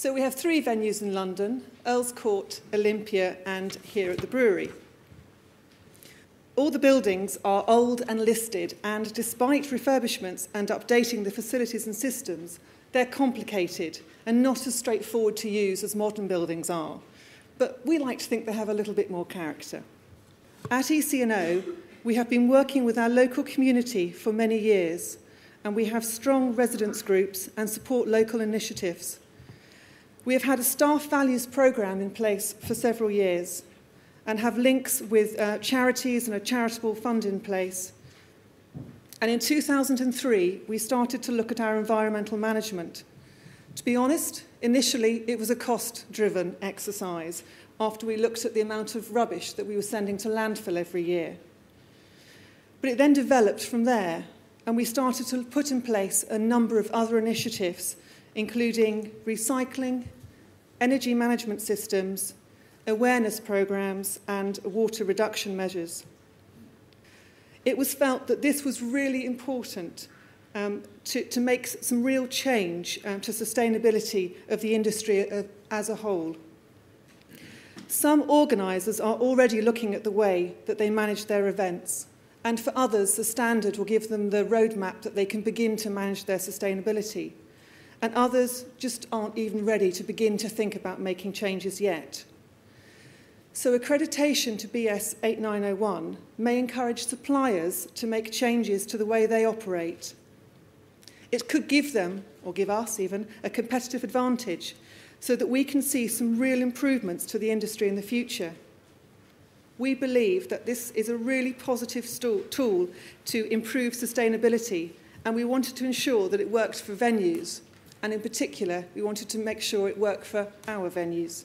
So we have three venues in London, Earl's Court, Olympia and here at the brewery. All the buildings are old and listed and despite refurbishments and updating the facilities and systems, they're complicated and not as straightforward to use as modern buildings are. But we like to think they have a little bit more character. At ECNO, we have been working with our local community for many years and we have strong residents groups and support local initiatives – We have had a staff values programme in place for several years and have links with uh, charities and a charitable fund in place. And in 2003, we started to look at our environmental management. To be honest, initially it was a cost-driven exercise after we looked at the amount of rubbish that we were sending to landfill every year. But it then developed from there, and we started to put in place a number of other initiatives including recycling, energy management systems, awareness programs and water reduction measures. It was felt that this was really important um, to, to make some real change um, to sustainability of the industry uh, as a whole. Some organisers are already looking at the way that they manage their events, and for others, the standard will give them the roadmap that they can begin to manage their sustainability. and others just aren't even ready to begin to think about making changes yet. So accreditation to BS 8901 may encourage suppliers to make changes to the way they operate. It could give them, or give us even, a competitive advantage so that we can see some real improvements to the industry in the future. We believe that this is a really positive tool to improve sustainability and we wanted to ensure that it works for venues, and in particular, we wanted to make sure it worked for our venues.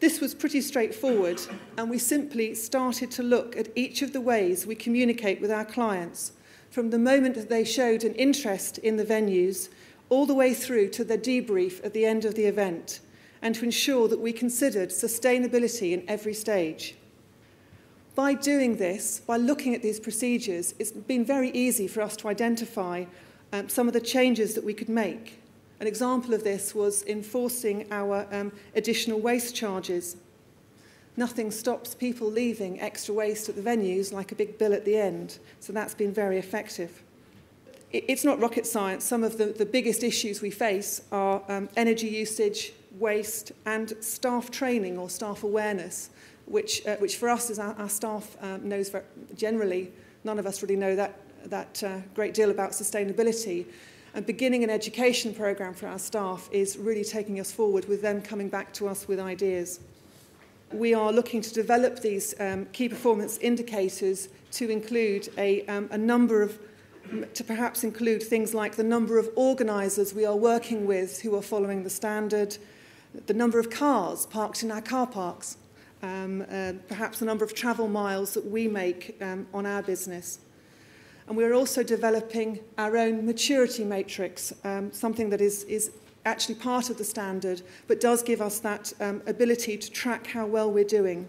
This was pretty straightforward, and we simply started to look at each of the ways we communicate with our clients, from the moment that they showed an interest in the venues, all the way through to the debrief at the end of the event, and to ensure that we considered sustainability in every stage. By doing this, by looking at these procedures, it's been very easy for us to identify um, some of the changes that we could make. An example of this was enforcing our um, additional waste charges. Nothing stops people leaving extra waste at the venues like a big bill at the end, so that's been very effective. it's not rocket science. Some of the, the biggest issues we face are um, energy usage, waste, and staff training or staff awareness, which, uh, which for us, as our, our staff um, knows very, generally, none of us really know that, that uh, great deal about sustainability. And beginning an education programme for our staff is really taking us forward with them coming back to us with ideas. We are looking to develop these um, key performance indicators to include a, um, a number of to perhaps include things like the number of organisers we are working with who are following the standard, the number of cars parked in our car parks, um, uh, perhaps the number of travel miles that we make um, on our business. And we're also developing our own maturity matrix, um, something that is, is actually part of the standard, but does give us that um, ability to track how well we're doing.